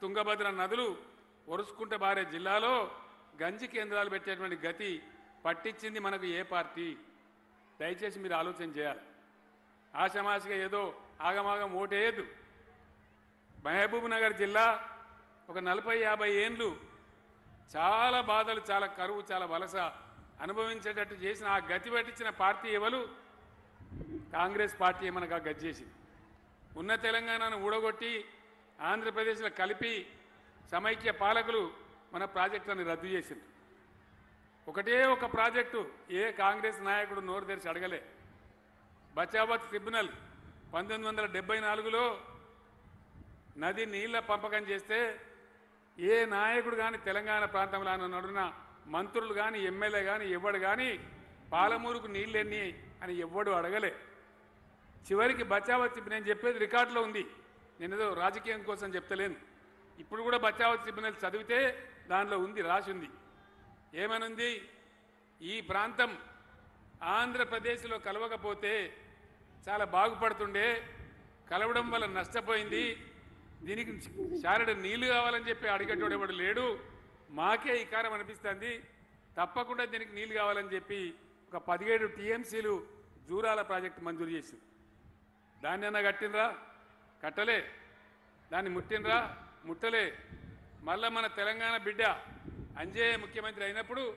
తుంగభద్ర నదులు ఒరుసుకుంటే బారే జిల్లాలో గంజి కేంద్రాలు పెట్టేటువంటి గతి పట్టించింది మనకు ఏ పార్టీ? దయచేసి మీరు ఆలోచన చేయాలి. ఆషమాషిగా ఏదో ఆగమాగం ఓటేయద్దు. మహబూబ్ నగర్ జిల్లా ఒక నలభై యాభై ఏండ్లు చాలా బాధలు చాలా కరువు చాలా వలస అనుభవించేటట్టు చేసిన ఆ గతి పట్టించిన పార్టీ ఎవరు? కాంగ్రెస్ పార్టీ మనకు ఆ గతి చేసింది ఉన్న తెలంగాణను ఊడగొట్టి ఆంధ్రప్రదేశ్లో కలిపి సమైక్య పాలకులు మన ప్రాజెక్టులను రద్దు చేసింది ఒకటే ఒక ప్రాజెక్టు ఏ కాంగ్రెస్ నాయకుడు నోరు తెరిచి అడగలే. బచావత్ ట్రిబ్యునల్ పంతొమ్మిది వందల డెబ్బై నాలుగులో నది నీళ్ళ పంపకం చేస్తే ఏ నాయకుడు కానీ తెలంగాణ ప్రాంతంలో నడున మంత్రులు కానీ ఎమ్మెల్యే కానీ ఎవడు కానీ పాలమూరుకు నీళ్ళెన్ని అని ఎవ్వడు అడగలే. చివరికి బచావత్ నేను చెప్పేది రికార్డులో ఉంది. నేనేదో రాజకీయం కోసం చెప్తలేను. ఇప్పుడు కూడా బచావత్ ట్రిబ్యునల్ చదివితే దానిలో ఉంది రాసి ఉంది. ఏమనుంది? ఈ ప్రాంతం ఆంధ్రప్రదేశ్లో కలవకపోతే చాలా బాగుపడుతుండే కలవడం వల్ల నష్టపోయింది. దీనికి శారడు నీళ్ళు కావాలని చెప్పి అడిగేటోడు ఎవడు లేడు. మాకే ఈ కారం అనిపిస్తుంది. తప్పకుండా దీనికి నీళ్ళు కావాలని చెప్పి ఒక పదిహేడు టీఎంసీలు జూరాల ప్రాజెక్టు మంజూరు చేసింది. దాన్ని అన్న కట్టినరా కట్టలే. దాన్ని ముట్టినరా ముట్టలే. మళ్ళా మన తెలంగాణ బిడ్డ అంజేయ ముఖ్యమంత్రి అయినప్పుడు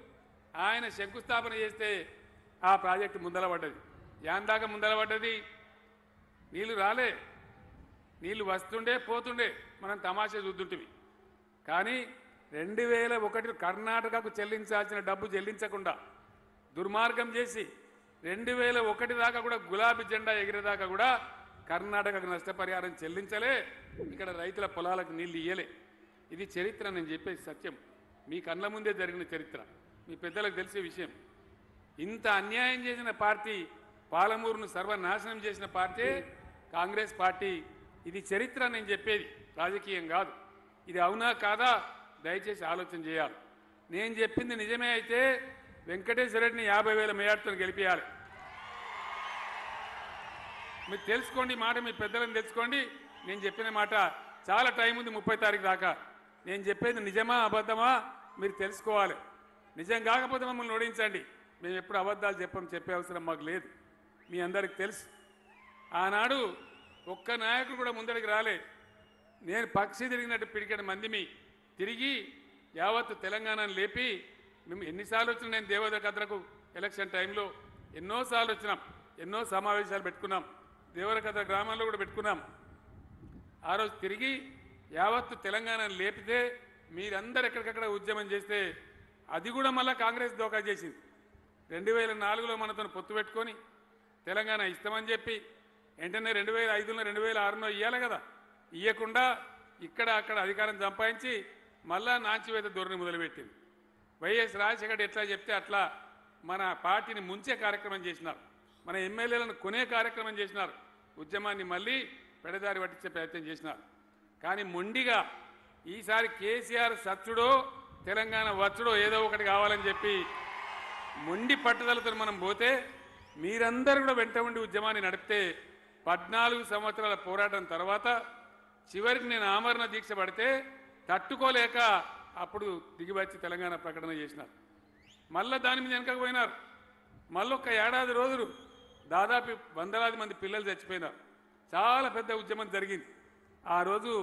ఆయన శంకుస్థాపన చేస్తే ఆ ప్రాజెక్టు ముందల పడ్డది యాందాక ముందల పడ్డది నీళ్ళు రాలే. నీళ్ళు వస్తుండే పోతుండే. మనం తమాషా చూద్దుంటివి. కానీ రెండు వేల ఒకటి కర్ణాటకకు చెల్లించాల్సిన డబ్బు చెల్లించకుండా దుర్మార్గం చేసి రెండు వేల ఒకటి దాకా కూడా గులాబీ జెండా ఎగిరేదాకా కూడా కర్ణాటకకు నష్టపరిహారం చెల్లించలే. ఇక్కడ రైతుల పొలాలకు నీళ్ళు ఇయ్యలే. ఇది చరిత్ర నేను చెప్పేది సత్యం. మీ కళ్ళ ముందే జరిగిన చరిత్ర. మీ పెద్దలకు తెలిసే విషయం. ఇంత అన్యాయం చేసిన పార్టీ పాలమూరును సర్వనాశనం చేసిన పార్టీ కాంగ్రెస్ పార్టీ. ఇది చరిత్ర నేను చెప్పేది. రాజకీయం కాదు. ఇది అవునా కాదా? దయచేసి ఆలోచన చేయాలి. నేను చెప్పింది నిజమే అయితే వెంకటేశ్వర రెడ్డిని యాభై వేల మేయార్తో గెలిపించాలి మీరు తెలుసుకోండి మాట మీ పెద్దలను తెలుసుకోండి. నేను చెప్పిన మాట చాలా టైం ఉంది ముప్పై తారీఖు దాకా. నేను చెప్పేది నిజమా అబద్ధమా మీరు తెలుసుకోవాలి. నిజం కాకపోతే మమ్మల్ని ఓడించండి. మేము ఎప్పుడు అబద్ధాలు చెప్పం చెప్పే అవసరం మాకు లేదు. మీ అందరికి తెలుసు. ఆనాడు ఒక్క నాయకుడు కూడా ముందరికి రాలే. నేను పక్షి తిరిగినట్టు పిడికిన మంది మీ తిరిగి యావత్తు తెలంగాణను లేపి మేము ఎన్నిసార్లు వచ్చినా నేను దేవోదయ కథలకు ఎలక్షన్ టైంలో ఎన్నోసార్లు వచ్చినాం. ఎన్నో సమావేశాలు పెట్టుకున్నాం. దేవరకథ గ్రామాల్లో కూడా పెట్టుకున్నాం. ఆ రోజు తిరిగి యావత్తు తెలంగాణను లేపితే మీరందరూ ఎక్కడికక్కడ ఉద్యమం చేస్తే అది కూడా మళ్ళీ కాంగ్రెస్ దోకా చేసింది. రెండు వేల నాలుగులో మనతో పొత్తు పెట్టుకొని తెలంగాణ ఇస్తామని చెప్పి వెంటనే రెండు వేల ఐదులో రెండు వేల ఆరులో ఇవ్వాలి కదా. ఇవ్వకుండా ఇక్కడ అక్కడ అధికారం సంపాదించి మళ్ళా నాంచివేత ధోరణి మొదలుపెట్టింది. వైఎస్ రాజశేఖర్ ఎట్లా చెప్తే అట్లా మన పార్టీని ముంచే కార్యక్రమం చేసినారు. మన ఎమ్మెల్యేలను కొనే కార్యక్రమం చేసినారు. ఉద్యమాన్ని మళ్ళీ పెడదారి పట్టించే ప్రయత్నం చేసినారు. కానీ మొండిగా ఈసారి కేసీఆర్ సచ్చుడో తెలంగాణ వచ్చుడో ఏదో ఒకటి కావాలని చెప్పి మొండి పట్టుదలతో మనం పోతే మీరందరూ కూడా వెంట ఉండి ఉద్యమాన్ని నడిపితే పద్నాలుగు సంవత్సరాల పోరాటం తర్వాత చివరికి నేను ఆమరణ దీక్ష పడితే తట్టుకోలేక అప్పుడు దిగివచ్చి తెలంగాణ ప్రకటన చేసినారు. మళ్ళా దాని మీద వెనకకు పోయినారు. మళ్ళీ ఒక ఏడాది రోజులు దాదాపు వందలాది మంది పిల్లలు చచ్చిపోయినారు చాలా పెద్ద ఉద్యమం జరిగింది. ఆ రోజు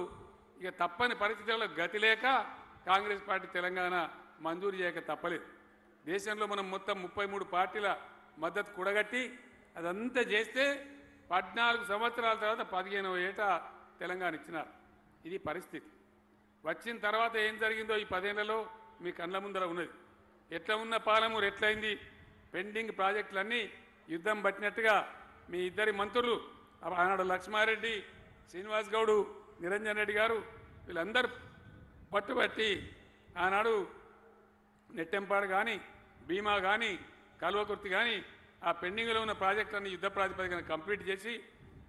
ఇక తప్పని పరిస్థితుల్లో గతి లేక కాంగ్రెస్ పార్టీ తెలంగాణ మంజూరు చేయక తప్పలేదు. దేశంలో మనం మొత్తం ముప్పై మూడు పార్టీల మద్దతు కూడగట్టి అదంతా చేస్తే పద్నాలుగు సంవత్సరాల తర్వాత పదిహేనవ ఏట తెలంగాణ ఇచ్చినారు. ఇది పరిస్థితి. వచ్చిన తర్వాత ఏం జరిగిందో ఈ పదేళ్ళలో మీ కళ్ళ ముందర ఉన్నది. ఎట్లా ఉన్న పాలమూరు ఎట్లయింది? పెండింగ్ ప్రాజెక్టులన్నీ యుద్ధం పట్టినట్టుగా మీ ఇద్దరి మంత్రులు ఆనాడు లక్ష్మారెడ్డి శ్రీనివాస్ గౌడు నిరంజన్ రెడ్డి గారు వీళ్ళందరూ పట్టుబట్టి ఆనాడు నెట్టెంపాడు కానీ భీమా కానీ కల్వకుర్తి కానీ ఆ పెండింగ్లో ఉన్న ప్రాజెక్టులన్నీ యుద్ధ ప్రాతిపదికన కంప్లీట్ చేసి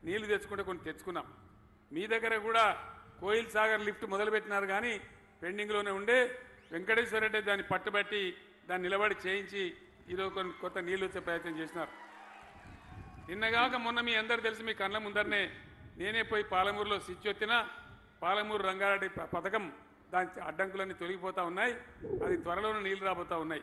నీళ్ళు తెచ్చుకుంటే కొన్ని తెచ్చుకున్నాం. మీ దగ్గర కూడా కోయిల్ సాగర్ లిఫ్ట్ మొదలుపెట్టినారు కానీ పెండింగ్లోనే ఉండే వెంకటేశ్వర రెడ్డి దాన్ని పట్టుబట్టి దాన్ని నిలబడి చేయించి ఈరోజు కొన్ని కొత్త నీళ్ళు వచ్చే ప్రయత్నం చేసినారు. నిన్నగాక మొన్న మీ అందరు తెలిసి మీ కళ్ళ ముందరనే నేనే పోయి పాలమూరులో స్విచ్ వచ్చిన పాలమూరు రంగారెడ్డి పథకం దాని అడ్డంకులన్నీ తొలగిపోతూ ఉన్నాయి. అది త్వరలోనే నీళ్ళు రాబోతా ఉన్నాయి.